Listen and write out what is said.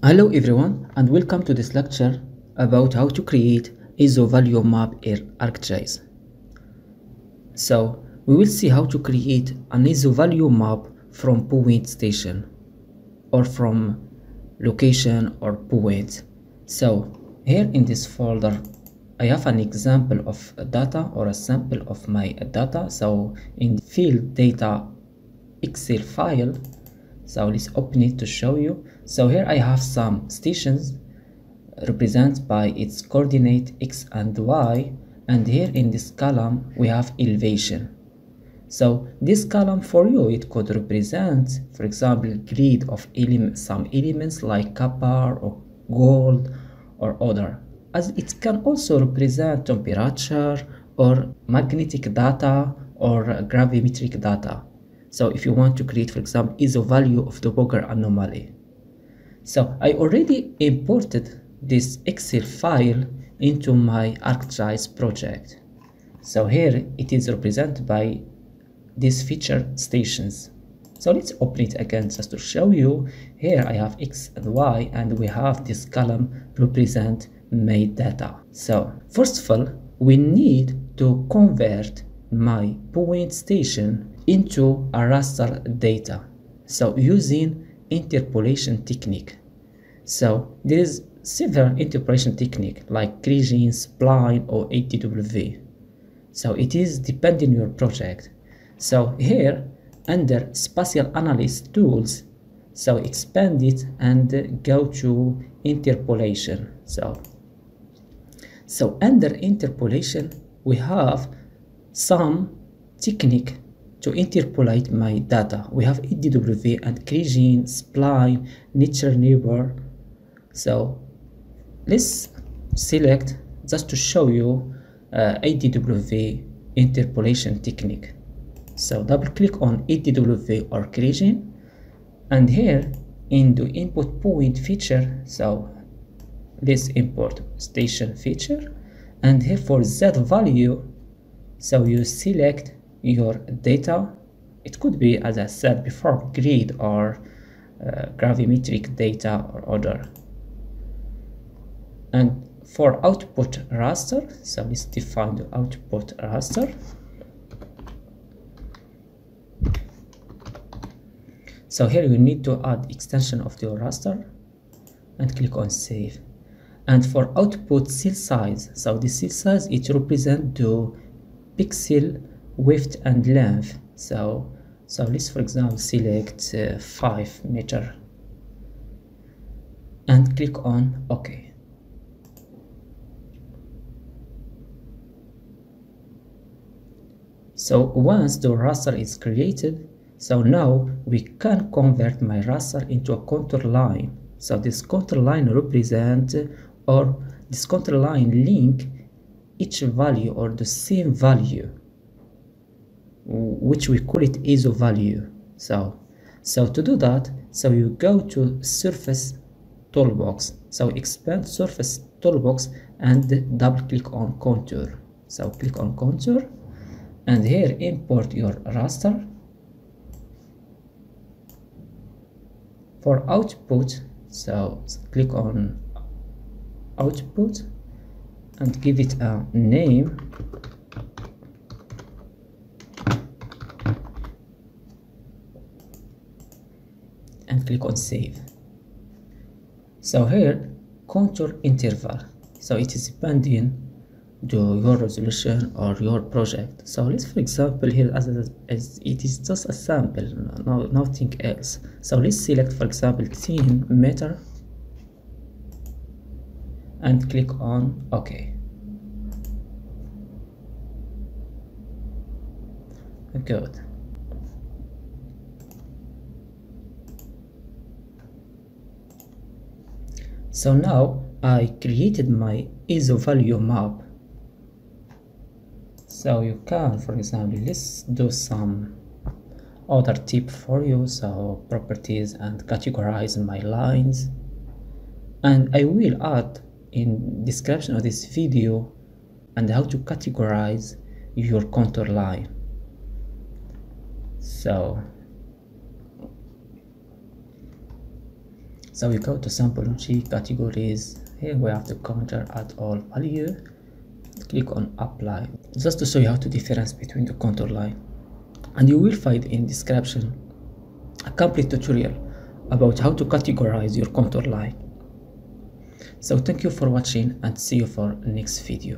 Hello everyone and welcome to this lecture about how to create ISO value map in ArcGIS. So we will see how to create an ISO value map from point station or from location or point. So here in this folder I have an example of data or a sample of my data. So in field data Excel file so let's open it to show you. So here I have some stations represented by its coordinate x and y and here in this column we have elevation. So this column for you it could represent for example grid of ele some elements like copper or gold or other. As it can also represent temperature or magnetic data or gravimetric data so if you want to create, for example, ISO value of the Bouguer anomaly. So I already imported this Excel file into my ArcGIS project. So here it is represented by these feature stations. So let's open it again just to show you. Here I have X and Y and we have this column represent my data. So first of all, we need to convert my point station into a raster data. So using interpolation technique. So there is several interpolation technique like Kriging, Spline or IDW so it is depending your project. So here under spatial analysis tools so expand it and go to interpolation. So so under interpolation we have some technique to interpolate my data. We have IDW and Kriging, Spline, Nature Neighbor. So let's select just to show you uh, interpolation technique. So double click on IDW or Kriging and here in the input point feature, so let's import station feature and here for Z value, so you select your data it could be as i said before grid or uh, gravimetric data or other. And for output raster so let's define the output raster. So here you need to add extension of the raster and click on save. And for output cell size so the cell size it represents the pixel width and length. So so let's for example select uh, 5 meter and click on ok. So once the raster is created so now we can convert my raster into a contour line. So this contour line represent or this contour line link each value or the same value which we call it ISO value. So so to do that so you go to surface toolbox. So expand surface toolbox and double click on contour. So click on contour and here import your raster. For output so click on output and give it a name and click on save. So here contour interval. So it is depending to your resolution or your project. So let's for example here as, as it is just a sample no nothing else. So let's select for example 10 meter and click on ok. Good so now I created my ISO value map. So you can for example let's do some other tip for you. So properties and categorize my lines. And I will add in description of this video and how to categorize your contour line. So so we go to sample sheet categories. Here we have the contour at all value. Click on apply. Just to show you how to difference between the contour line. And you will find in description a complete tutorial about how to categorize your contour line. So thank you for watching and see you for next video